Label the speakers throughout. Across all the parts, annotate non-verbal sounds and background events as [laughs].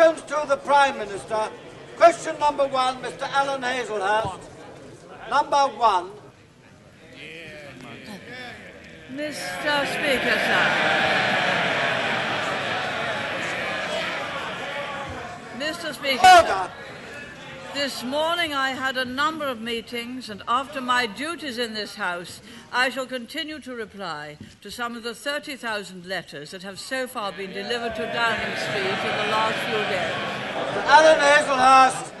Speaker 1: Questions to the Prime Minister. Question number one, Mr. Alan Haselhurst. Number one.
Speaker 2: Mr. Speaker, sir. Mr. Speaker.
Speaker 1: Order.
Speaker 2: This morning I had a number of meetings, and after my duties in this House, I shall continue to reply to some of the 30,000 letters that have so far been delivered to Downing Street in the last few days.
Speaker 1: Alan Haselhurst.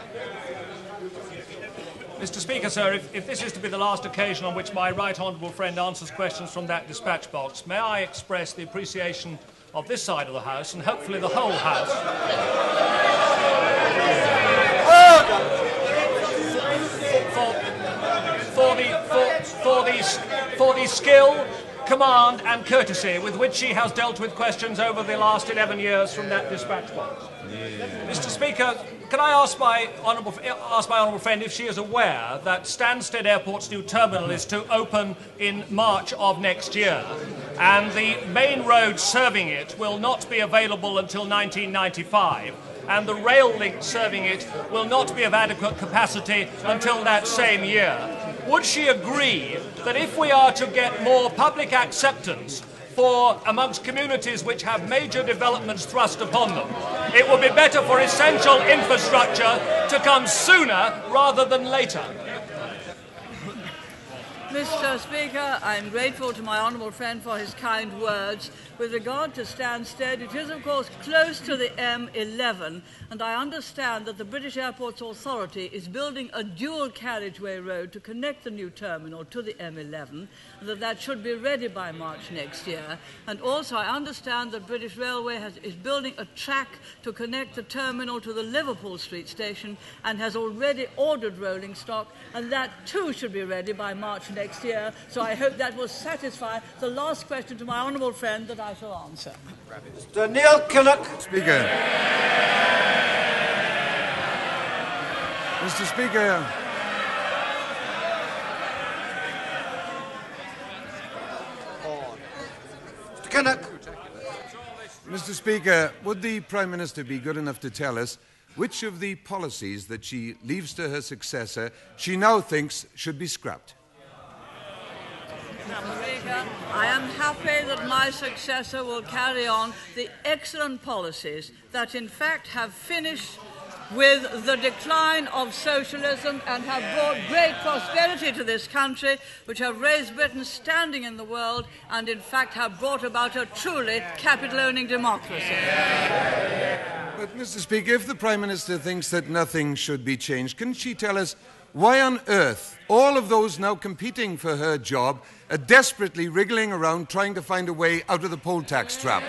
Speaker 3: Mr. Speaker, sir, if, if this is to be the last occasion on which my right honourable friend answers questions from that dispatch box, may I express the appreciation of this side of the House and hopefully the whole House for, for, the, for, for, the, for the skill, command, and courtesy with which she has dealt with questions over the last 11 years from that dispatch box. Mr. Speaker, can I ask my, honourable, ask my honourable friend if she is aware that Stansted Airport's new terminal is to open in March of next year, and the main road serving it will not be available until 1995? And the rail link serving it will not be of adequate capacity until that same year. Would she agree that if we are to get more public acceptance for amongst communities which have major developments thrust upon them, it would be better for essential infrastructure to come sooner rather than later?
Speaker 2: Mr. Speaker, I'm grateful to my honourable friend for his kind words. With regard to Stansted, it is of course close to the M11, and I understand that the British Airports Authority is building a dual carriageway road to connect the new terminal to the M11, and that that should be ready by March next year. And also, I understand that British Railway has, is building a track to connect the terminal to the Liverpool Street station and has already ordered rolling stock, and that too should be ready by March next next year. So I hope that will satisfy the last question to my honourable friend that I shall answer.
Speaker 1: Mr. Neil Kinnock.
Speaker 4: Speaker. Mr. Speaker.
Speaker 1: Mr. Kinnock.
Speaker 4: Mr. Speaker, would the Prime Minister be good enough to tell us which of the policies that she leaves to her successor she now thinks should be scrapped?
Speaker 2: I am happy that my successor will carry on the excellent policies that, in fact, have finished with the decline of socialism and have brought great prosperity to this country, which have raised Britain's standing in the world and, in fact, have brought about a truly capital owning democracy.
Speaker 4: But, Mr. Speaker, if the Prime Minister thinks that nothing should be changed, can she tell us why on earth all of those now competing for her job are desperately wriggling around trying to find a way out of the poll tax trap?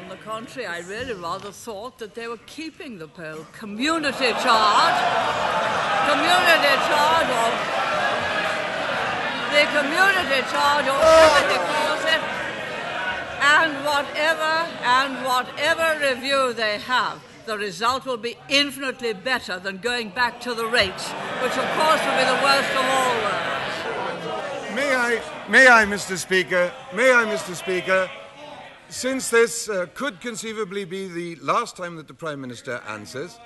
Speaker 2: On the contrary, I really rather thought that they were keeping the poll. Community charge, community charge of the community charge or whatever oh. they calls it, and whatever and whatever review they have the result will be infinitely better than going back to the rates, which of course will be the worst of all worlds.
Speaker 4: May I, may I, Mr. Speaker, may I, Mr. Speaker, since this uh, could conceivably be the last time that the Prime Minister answers,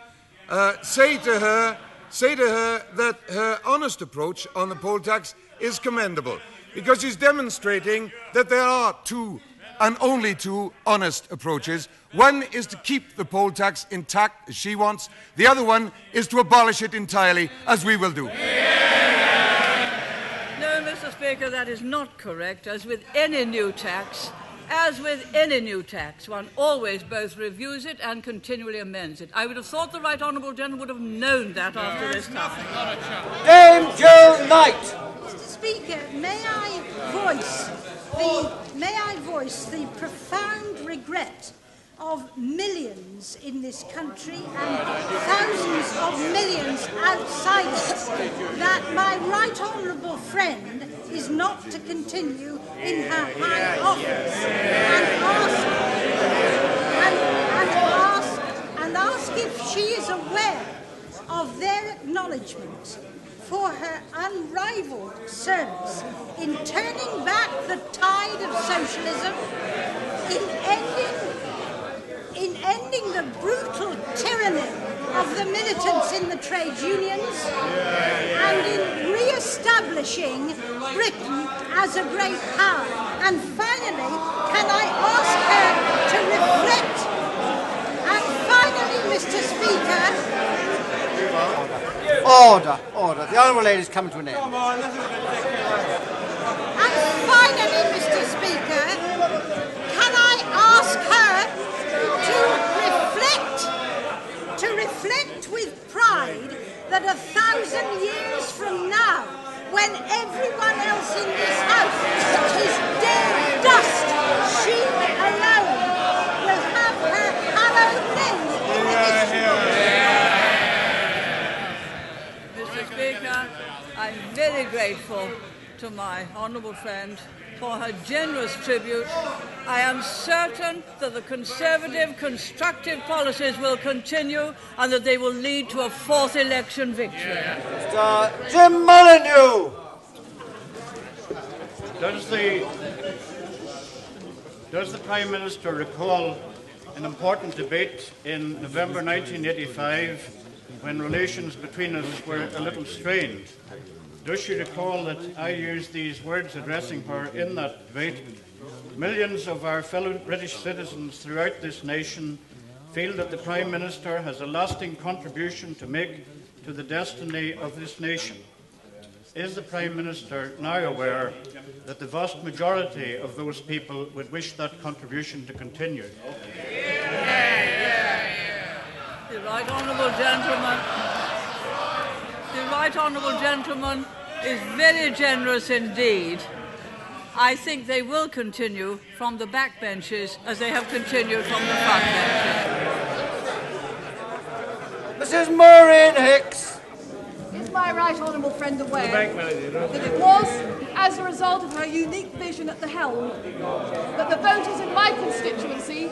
Speaker 4: uh, say to her, say to her that her honest approach on the poll tax is commendable because she's demonstrating that there are two and only two honest approaches. One is to keep the poll tax intact, as she wants. The other one is to abolish it entirely, as we will do. No,
Speaker 2: Mr. Speaker, that is not correct. As with any new tax, as with any new tax, one always both reviews it and continually amends it. I would have thought the right honourable gentleman would have known that after this time.
Speaker 1: Dame Jill Knight. Mr.
Speaker 5: Speaker, may I voice the, may I voice the profound regret of millions in this country and thousands of millions outside it that my right honourable friend is not to continue in her high office and ask, and, and ask, and ask if she is aware of their acknowledgement for her unrivaled service in turning back the tide of socialism, in ending in ending the brutal tyranny of the militants in the trade unions and in re-establishing Britain as a great power. And finally, can I ask her to reflect? And finally, Mr. Speaker,
Speaker 1: Order, order. The Honourable Lady's coming to an end.
Speaker 5: and finally, Mr. Speaker, can I ask her to reflect, to reflect with pride that a thousand years from now, when everyone else in this house is dead dust, she alone will have her hallowed name in the history books.
Speaker 2: Mr. Speaker, I'm very grateful to my honourable friend for her generous tribute. I am certain that the Conservative constructive policies will continue and that they will lead to a fourth election victory.
Speaker 1: Mr. Jim Molyneaux.
Speaker 6: Does the, does the Prime Minister recall an important debate in November 1985 when relations between us were a little strained? Does she recall that I used these words addressing her in that debate? Millions of our fellow British citizens throughout this nation feel that the Prime Minister has a lasting contribution to make to the destiny of this nation. Is the Prime Minister now aware that the vast majority of those people would wish that contribution to continue?
Speaker 2: The right honourable gentleman, right honourable gentleman is very generous indeed. I think they will continue from the back benches as they have continued from the front benches.
Speaker 1: Mrs. Maureen Hicks.
Speaker 7: Is my right honourable friend aware that it was as a result of her unique vision at the helm that the voters in my constituency,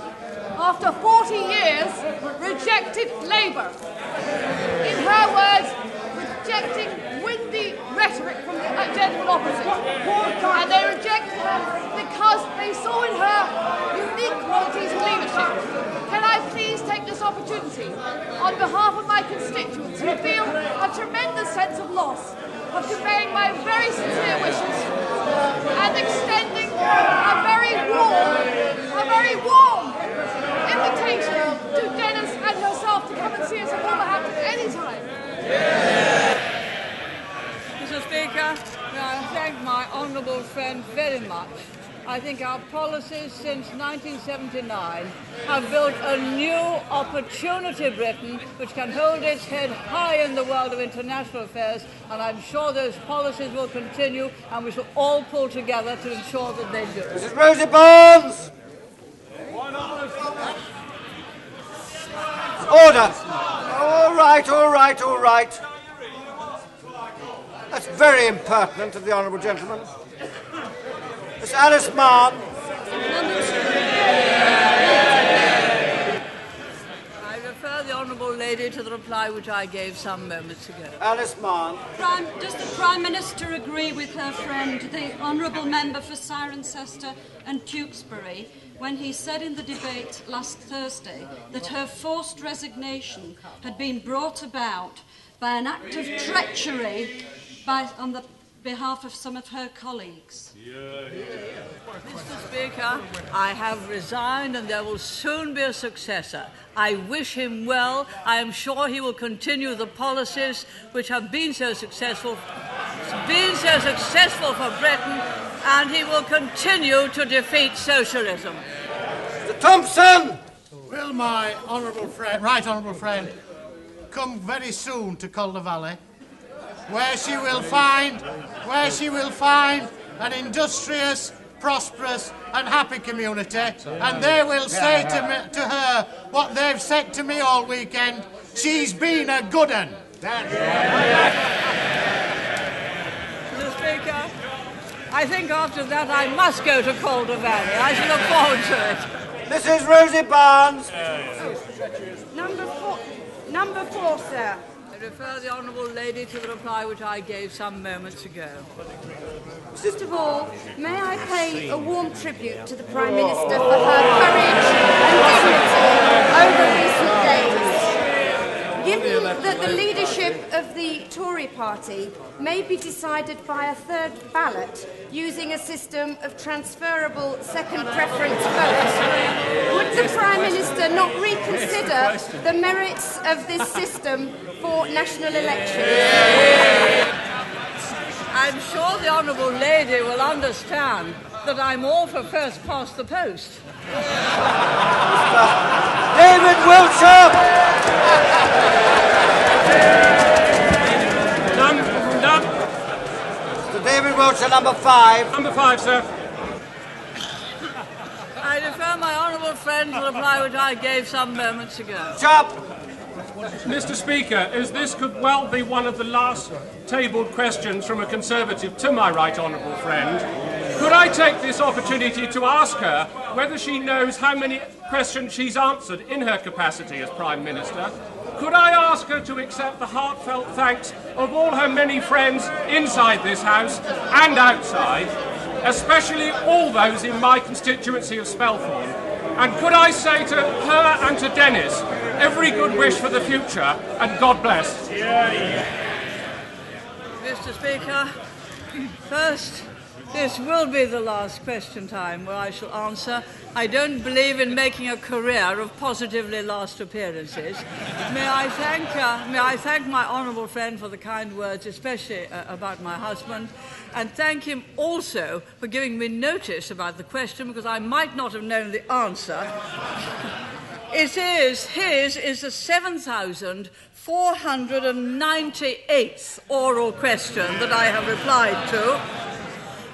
Speaker 7: after 40 years, rejected Labour? In her words, rejecting windy rhetoric from the gentleman opposite. And they rejected her because they saw in her unique qualities of leadership. Can I please take this opportunity, on behalf of my constituents who feel a tremendous sense of loss, of conveying my very sincere wishes and extending a very warm, a very warm invitation to Dennis and herself to come and see us at Wolverhampton anytime.
Speaker 2: Mr. Speaker, may I thank my honourable friend very much. I think our policies since 1979 have built a new opportunity Britain which can hold its head high in the world of international affairs and I'm sure those policies will continue and we shall all pull together to ensure that they do.
Speaker 1: Mrs. Rosie Barnes. Order. All right, all right, all right. That's very impertinent of the honourable gentleman. Miss Alice Mahon.
Speaker 2: I refer the honourable lady to the reply which I gave some moments ago.
Speaker 1: Alice Mahon.
Speaker 8: Prime, does the Prime Minister agree with her friend, the Honourable Member for Cirencester and Tewkesbury, when he said in the debate last Thursday that her forced resignation had been brought about by an act of treachery by, on the behalf of some of her colleagues?
Speaker 2: Mr. Speaker, I have resigned and there will soon be a successor. I wish him well. I am sure he will continue the policies which have been so successful, been so successful for Britain, and he will continue to defeat socialism.
Speaker 1: Mr. Thompson.
Speaker 9: Will my honourable friend, right honourable friend, come very soon to Calder Valley, where she will find, where she will find an industrious, prosperous, and happy community, and they will say to, me, to her what they've said to me all weekend. She's been a good un.
Speaker 2: Mr. Speaker, I think after that I must go to Calder Valley. I shall look forward to it.
Speaker 1: Mrs. Rosie Barnes.
Speaker 10: Number four, number four, sir.
Speaker 2: Refer the honourable lady to the reply which I gave some moments ago.
Speaker 10: First of all, may I pay a warm tribute to the Prime Minister for her courage and dignity over recent days. Given that the leadership of the Tory party may be decided by a third ballot using a system of transferable second preference votes, would the Prime Minister not reconsider the merits of this system for national elections?
Speaker 2: I'm sure the Honourable Lady will understand that I'm all for first past the post.
Speaker 1: David Wiltshire!
Speaker 3: Num- num-
Speaker 1: Mr. David Wiltshire, number five.
Speaker 3: number five, sir.
Speaker 2: I defer my honourable friend to the reply which I gave some moments ago.
Speaker 1: Chop!
Speaker 3: Mr. Speaker, as this could well be one of the last tabled questions from a Conservative to my right honourable friend, could I take this opportunity to ask her whether she knows how many questions she's answered in her capacity as Prime Minister? Could I ask her to accept the heartfelt thanks of all her many friends inside this House and outside, especially all those in my constituency of Spelthorne? And could I say to her and to Dennis, every good wish for the future and God bless.
Speaker 2: Mr. Speaker, first, this will be the last question time where I shall answer. I don't believe in making a career of positively last appearances. May I thank, uh, may I thank my honourable friend for the kind words, especially uh, about my husband, and thank him also for giving me notice about the question because I might not have known the answer. [laughs] It is, his is the 7,498th oral question that I have replied to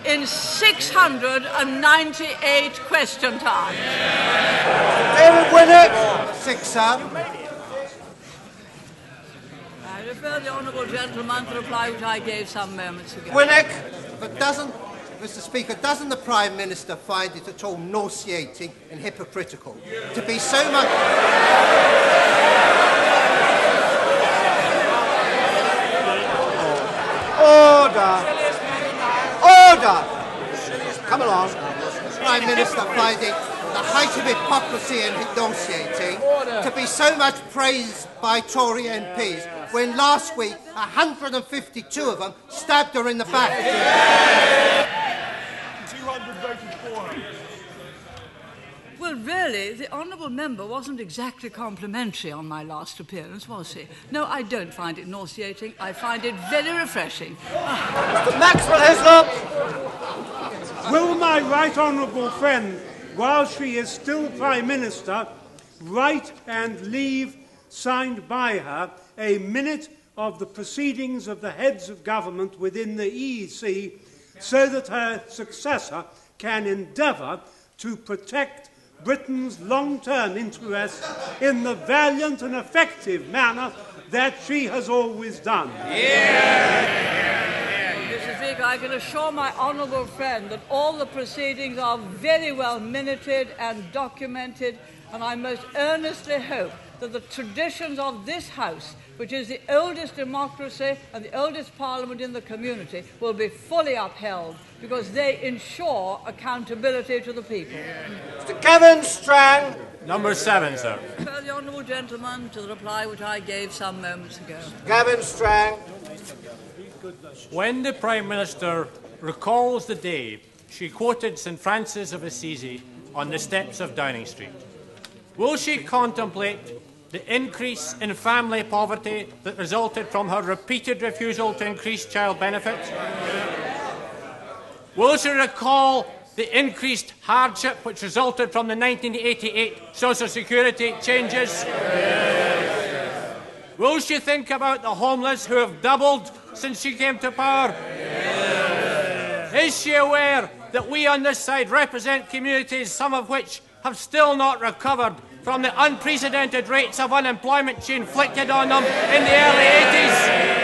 Speaker 2: in 698 question time.
Speaker 1: David Winnick!
Speaker 11: Six, sir.
Speaker 2: I refer the honourable gentleman to the reply which I gave some moments ago.
Speaker 1: Winnick!
Speaker 11: But doesn't, Mr. Speaker, doesn't the Prime Minister find it at all nauseating and hypocritical to be so much.
Speaker 1: Order! Order! Come along.
Speaker 11: Prime Minister find it the height of hypocrisy and negotiating to be so much praised by Tory MPs when last week 152 of them stabbed her in the back.
Speaker 12: 200 voted for her.
Speaker 2: Well, really, the honourable member wasn't exactly complimentary on my last appearance, was he? No, I don't find it nauseating. I find it very refreshing.
Speaker 1: Mr. Maxwell Hyslop!
Speaker 12: Will my right honourable friend, while she is still Prime Minister, write and leave signed by her a minute of the proceedings of the heads of government within the EEC so that her successor can endeavour to protect Britain's long term interests in the valiant and effective manner that she has always done.
Speaker 2: Mr. Speaker, I can assure my honourable friend that all the proceedings are very well minuted and documented, and I most earnestly hope that the traditions of this House, which is the oldest democracy and the oldest parliament in the community, will be fully upheld because they ensure accountability to the people.
Speaker 1: Mr. Gavin Strang!
Speaker 13: Number seven, sir.
Speaker 2: Refer the honourable gentleman to the reply which I gave some moments ago.
Speaker 1: Gavin Strang.
Speaker 13: When the Prime Minister recalls the day she quoted St Francis of Assisi on the steps of Downing Street, will she contemplate the increase in family poverty that resulted from her repeated refusal to increase child benefits? Will she recall the increased hardship which resulted from the 1988 Social Security changes? Will she think about the homeless who have doubled since she came to power? Is she aware that we on this side represent communities, some of which have still not recovered from the unprecedented rates of unemployment she inflicted on them in the early 80s?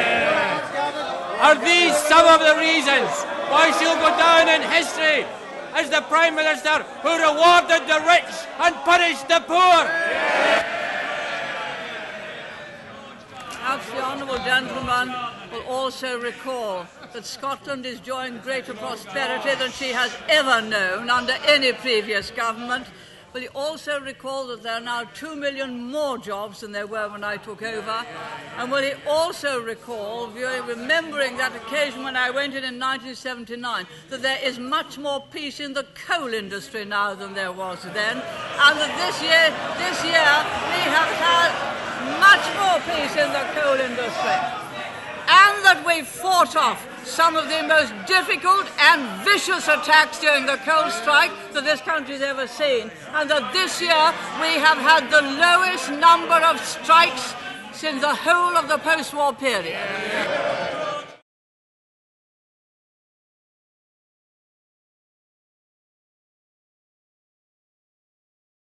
Speaker 13: Are these some of the reasons why she'll go down in history as the Prime Minister who rewarded the rich and punished the poor?
Speaker 2: Perhaps the honourable gentleman will also recall that Scotland is enjoying greater prosperity than she has ever known under any previous government, Will he also recall that there are now two million more jobs than there were when I took over? And will he also recall, remembering that occasion when I went in in 1979, that there is much more peace in the coal industry now than there was then, and that this year, this year we have had much more peace in the coal industry, and that we've fought off some of the most difficult and vicious attacks during the coal strike that this country's ever seen, and that this year we have had the lowest number of strikes since the whole of the post war period.